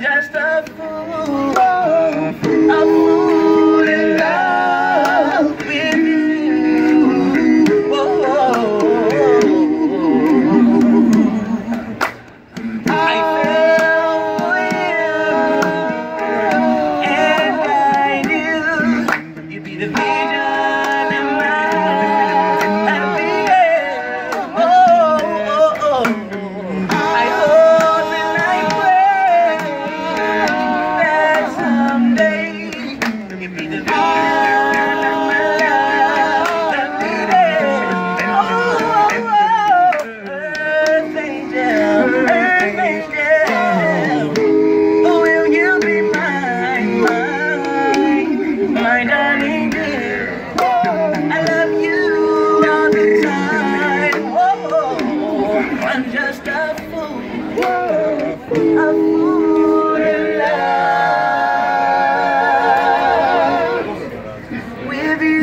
just a fool. with you.